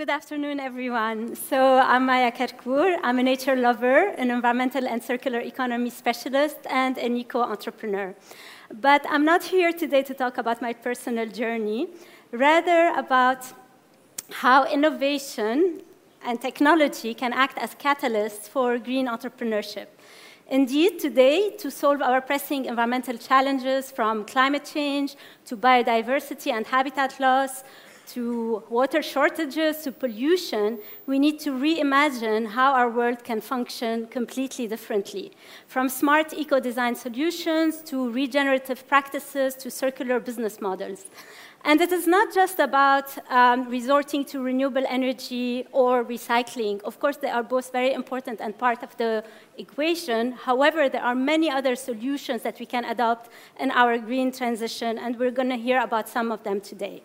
Good afternoon, everyone. So I'm Maya Karkour. I'm a nature lover, an environmental and circular economy specialist, and an eco-entrepreneur. But I'm not here today to talk about my personal journey, rather about how innovation and technology can act as catalysts for green entrepreneurship. Indeed, today, to solve our pressing environmental challenges from climate change to biodiversity and habitat loss, to water shortages, to pollution, we need to reimagine how our world can function completely differently. From smart eco design solutions to regenerative practices to circular business models. And it is not just about um, resorting to renewable energy or recycling. Of course, they are both very important and part of the equation. However, there are many other solutions that we can adopt in our green transition, and we're going to hear about some of them today.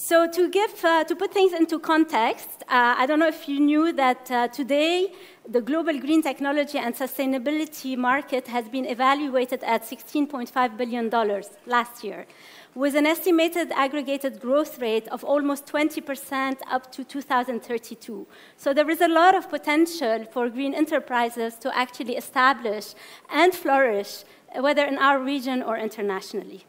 So to give, uh, to put things into context, uh, I don't know if you knew that uh, today the global green technology and sustainability market has been evaluated at $16.5 billion last year, with an estimated aggregated growth rate of almost 20% up to 2032. So there is a lot of potential for green enterprises to actually establish and flourish, whether in our region or internationally.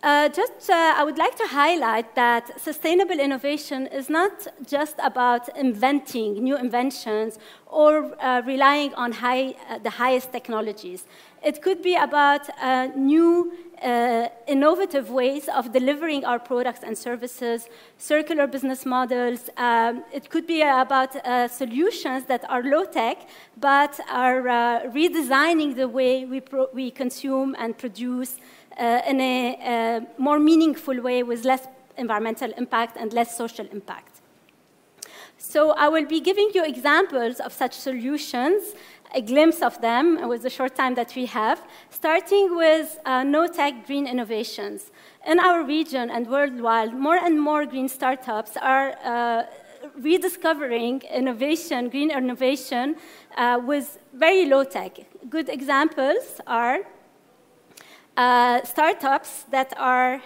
Uh, just, uh, I would like to highlight that sustainable innovation is not just about inventing new inventions or uh, relying on high, uh, the highest technologies. It could be about uh, new, uh, innovative ways of delivering our products and services, circular business models. Um, it could be about solutions that are low tech but are redesigning the way we, we consume and produce in a more meaningful way with less environmental impact and less social impact. So I will be giving you examples of such solutions, a glimpse of them with the short time that we have, starting with uh, no-tech green innovations. In our region and worldwide, more and more green startups are uh, rediscovering innovation, green innovation, uh, with very low tech. Good examples are uh, startups that are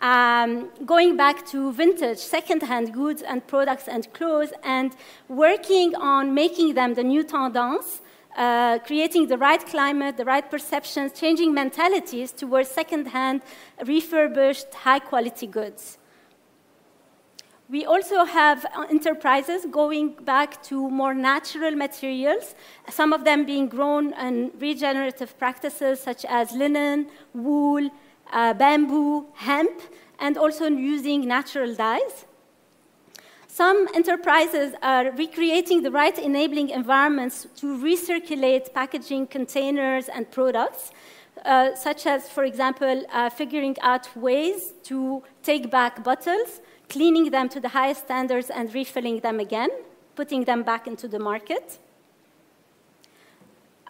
um, going back to vintage, second-hand goods and products and clothes and working on making them the new tendance, uh, creating the right climate, the right perceptions, changing mentalities towards second-hand, refurbished, high-quality goods. We also have enterprises going back to more natural materials, some of them being grown in regenerative practices such as linen, wool, uh, bamboo, hemp, and also using natural dyes. Some enterprises are recreating the right enabling environments to recirculate packaging containers and products, uh, such as, for example, uh, figuring out ways to take back bottles cleaning them to the highest standards and refilling them again, putting them back into the market.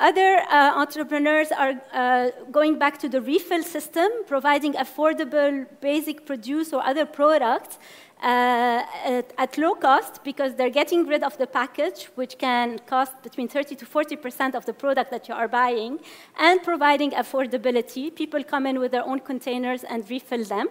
Other uh, entrepreneurs are uh, going back to the refill system, providing affordable basic produce or other products uh, at, at, low cost because they're getting rid of the package, which can cost between 30 to 40% of the product that you are buying, and providing affordability. People come in with their own containers and refill them.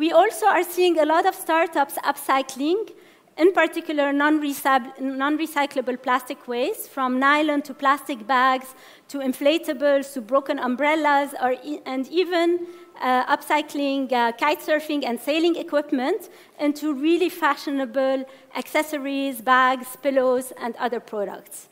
We also are seeing a lot of startups upcycling, in particular non-recyclable plastic waste, from nylon to plastic bags to inflatables to broken umbrellas, or and even uh, upcycling uh, kite surfing and sailing equipment into really fashionable accessories, bags, pillows, and other products.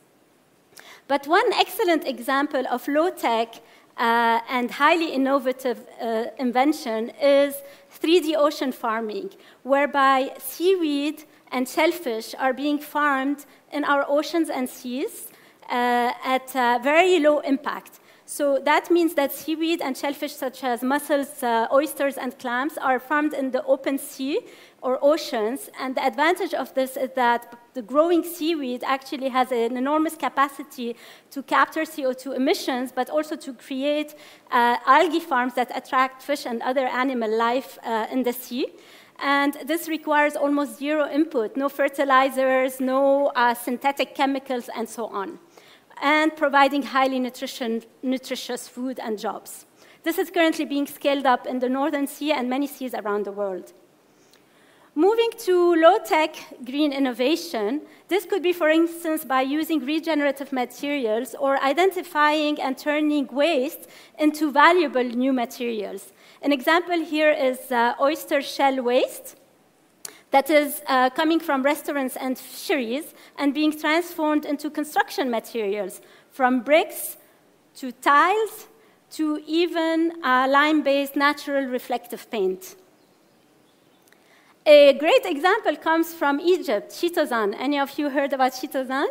But one excellent example of low-tech uh, and highly innovative uh, invention is 3D ocean farming, whereby seaweed and shellfish are being farmed in our oceans and seas uh, at very low impact. So that means that seaweed and shellfish such as mussels, uh, oysters, and clams are farmed in the open sea or oceans. And the advantage of this is that the growing seaweed actually has an enormous capacity to capture CO2 emissions, but also to create uh, algae farms that attract fish and other animal life uh, in the sea. And this requires almost zero input, no fertilizers, no uh, synthetic chemicals, and so on and providing highly nutrition, nutritious food and jobs. This is currently being scaled up in the Northern Sea and many seas around the world. Moving to low-tech green innovation, this could be, for instance, by using regenerative materials or identifying and turning waste into valuable new materials. An example here is uh, oyster shell waste that is uh, coming from restaurants and fisheries and being transformed into construction materials, from bricks to tiles to even uh, lime-based natural reflective paint. A great example comes from Egypt, Chitosan. Any of you heard about Chitosan?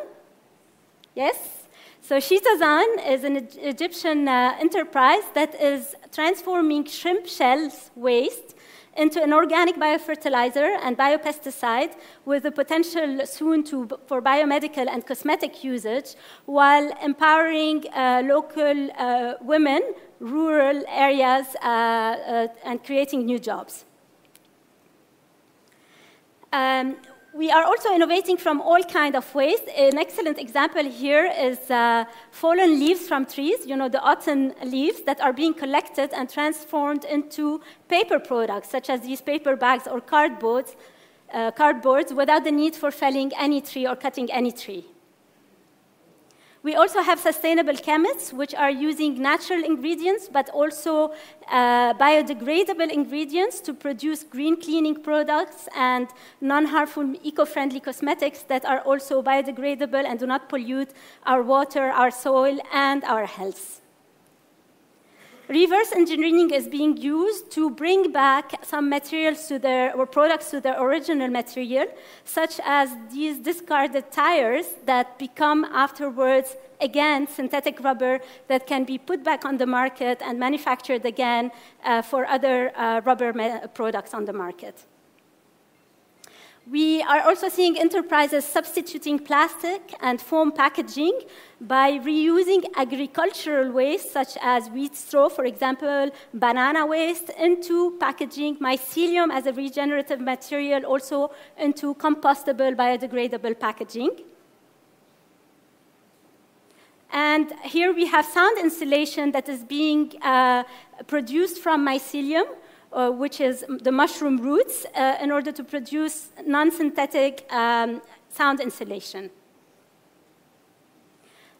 Yes? So Chitosan is an Egyptian uh, enterprise that is transforming shrimp shells waste into an organic biofertilizer and biopesticide with the potential soon to, for biomedical and cosmetic usage while empowering uh, local uh, women, rural areas, uh, uh and creating new jobs. Um, we are also innovating from all kinds of waste. An excellent example here is uh, fallen leaves from trees, you know, the autumn leaves that are being collected and transformed into paper products, such as these paper bags or cardboards, uh, cardboards without the need for felling any tree or cutting any tree. We also have sustainable chemists, which are using natural ingredients, but also uh, biodegradable ingredients to produce green cleaning products and non-harmful eco-friendly cosmetics that are also biodegradable and do not pollute our water, our soil, and our health. Reverse engineering is being used to bring back some materials to their, or products to their original material, such as these discarded tires that become afterwards, again, synthetic rubber that can be put back on the market and manufactured again uh, for other uh, rubber products on the market. We are also seeing enterprises substituting plastic and foam packaging by reusing agricultural waste, such as wheat straw, for example, banana waste, into packaging, mycelium as a regenerative material, also into compostable, biodegradable packaging. And here we have sound insulation that is being uh, produced from mycelium uh, which is the mushroom roots, uh, in order to produce non-synthetic um, sound insulation.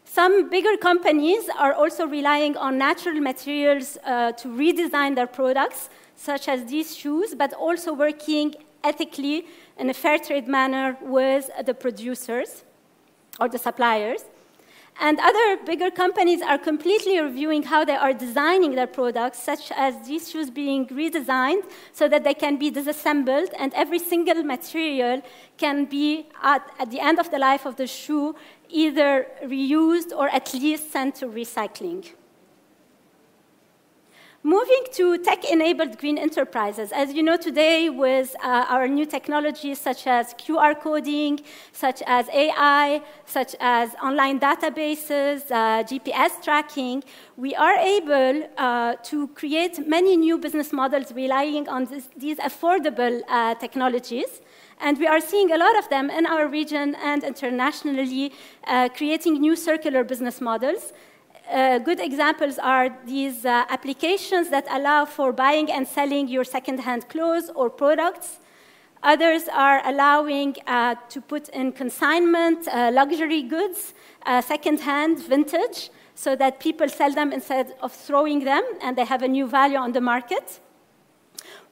Some bigger companies are also relying on natural materials uh, to redesign their products, such as these shoes, but also working ethically in a fair trade manner with the producers or the suppliers. And other bigger companies are completely reviewing how they are designing their products, such as these shoes being redesigned so that they can be disassembled, and every single material can be, at, at the end of the life of the shoe, either reused or at least sent to recycling. Moving to tech-enabled green enterprises, as you know today with uh, our new technologies such as QR coding, such as AI, such as online databases, uh, GPS tracking, we are able uh, to create many new business models relying on this, these affordable uh, technologies. And we are seeing a lot of them in our region and internationally, uh, creating new circular business models uh, good examples are these uh, applications that allow for buying and selling your second-hand clothes or products. Others are allowing uh, to put in consignment uh, luxury goods, uh, second-hand, vintage, so that people sell them instead of throwing them and they have a new value on the market.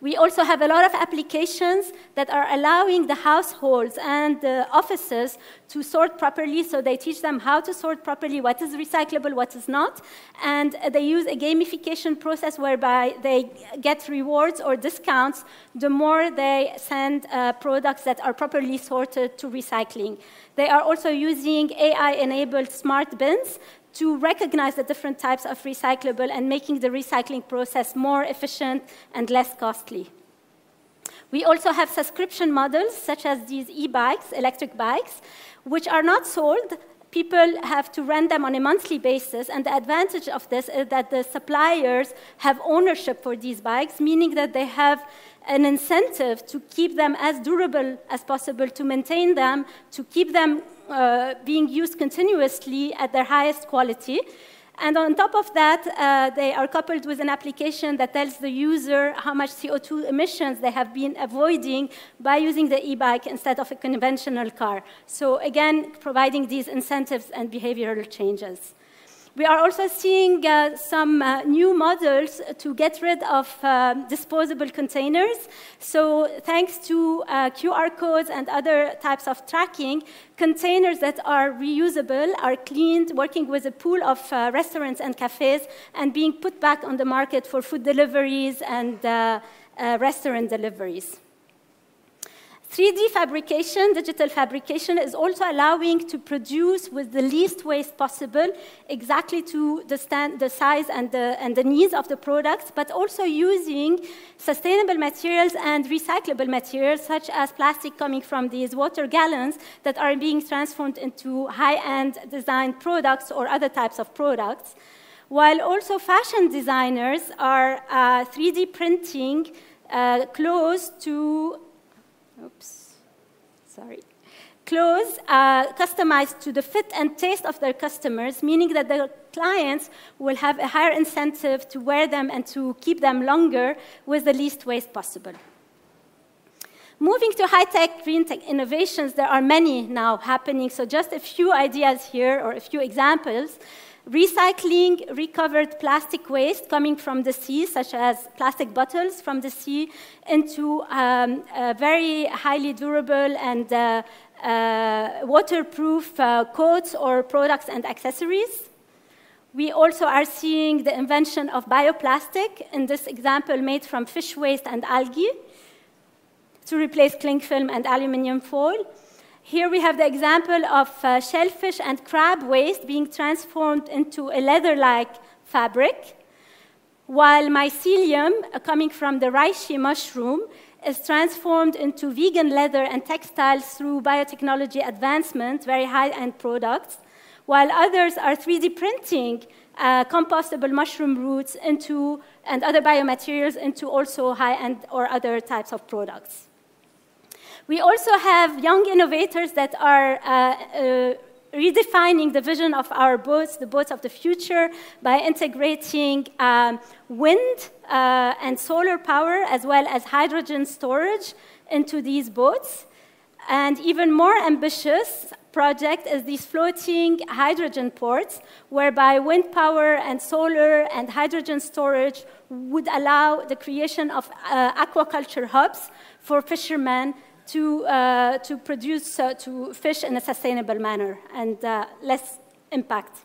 We also have a lot of applications that are allowing the households and the offices to sort properly. So they teach them how to sort properly, what is recyclable, what is not. And they use a gamification process whereby they get rewards or discounts the more they send uh, products that are properly sorted to recycling. They are also using AI-enabled smart bins to recognize the different types of recyclable and making the recycling process more efficient and less costly. We also have subscription models, such as these e-bikes, electric bikes, which are not sold. People have to rent them on a monthly basis, and the advantage of this is that the suppliers have ownership for these bikes, meaning that they have an incentive to keep them as durable as possible, to maintain them, to keep them uh, being used continuously at their highest quality. And on top of that, uh, they are coupled with an application that tells the user how much CO2 emissions they have been avoiding by using the e-bike instead of a conventional car. So again, providing these incentives and behavioral changes. We are also seeing uh, some uh, new models to get rid of uh, disposable containers. So thanks to uh, QR codes and other types of tracking, containers that are reusable are cleaned, working with a pool of uh, restaurants and cafes, and being put back on the market for food deliveries and uh, restaurant deliveries. 3D fabrication, digital fabrication, is also allowing to produce with the least waste possible, exactly to the, stand, the size and the, and the needs of the products, but also using sustainable materials and recyclable materials, such as plastic coming from these water gallons that are being transformed into high-end design products or other types of products. While also fashion designers are uh, 3D printing uh, clothes to oops, sorry, clothes are customized to the fit and taste of their customers, meaning that the clients will have a higher incentive to wear them and to keep them longer with the least waste possible. Moving to high-tech green tech innovations, there are many now happening, so just a few ideas here or a few examples. Recycling recovered plastic waste coming from the sea, such as plastic bottles from the sea, into um, very highly durable and uh, uh, waterproof uh, coats or products and accessories. We also are seeing the invention of bioplastic, in this example made from fish waste and algae, to replace cling film and aluminium foil. Here we have the example of uh, shellfish and crab waste being transformed into a leather-like fabric, while mycelium, uh, coming from the reishi mushroom, is transformed into vegan leather and textiles through biotechnology advancement, very high-end products, while others are 3D printing uh, compostable mushroom roots into, and other biomaterials into also high-end or other types of products. We also have young innovators that are uh, uh, redefining the vision of our boats, the boats of the future, by integrating um, wind uh, and solar power as well as hydrogen storage into these boats. And even more ambitious project is these floating hydrogen ports, whereby wind power and solar and hydrogen storage would allow the creation of uh, aquaculture hubs for fishermen to, uh, to produce, uh, to fish in a sustainable manner and uh, less impact.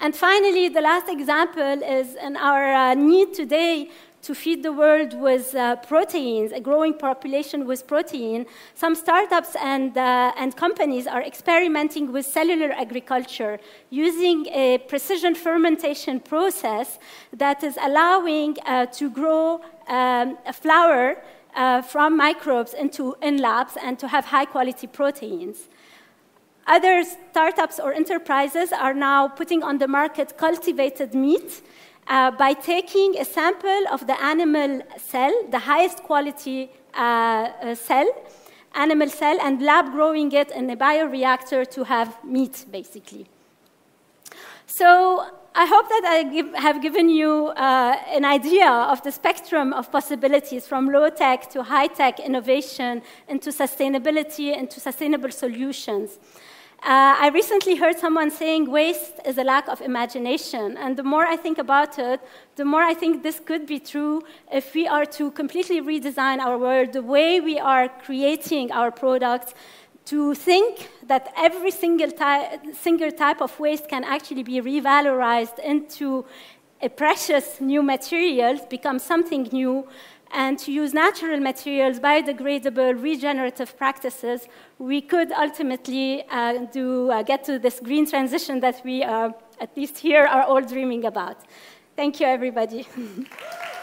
And finally, the last example is in our uh, need today to feed the world with uh, proteins, a growing population with protein, some startups and, uh, and companies are experimenting with cellular agriculture using a precision fermentation process that is allowing to grow um, a flour uh, from microbes into in labs and to have high quality proteins. Other startups or enterprises are now putting on the market cultivated meat uh, by taking a sample of the animal cell, the highest quality uh, uh cell, animal cell, and lab growing it in a bioreactor to have meat, basically. So I hope that I give, have given you uh, an idea of the spectrum of possibilities from low tech to high tech innovation into sustainability, into sustainable solutions. Uh, I recently heard someone saying waste is a lack of imagination. And the more I think about it, the more I think this could be true if we are to completely redesign our world, the way we are creating our products, to think that every single, ty single type of waste can actually be revalorized into a precious new material, become something new, and to use natural materials, biodegradable, regenerative practices, we could ultimately uh, do, uh, get to this green transition that we, uh, at least here, are all dreaming about. Thank you, everybody.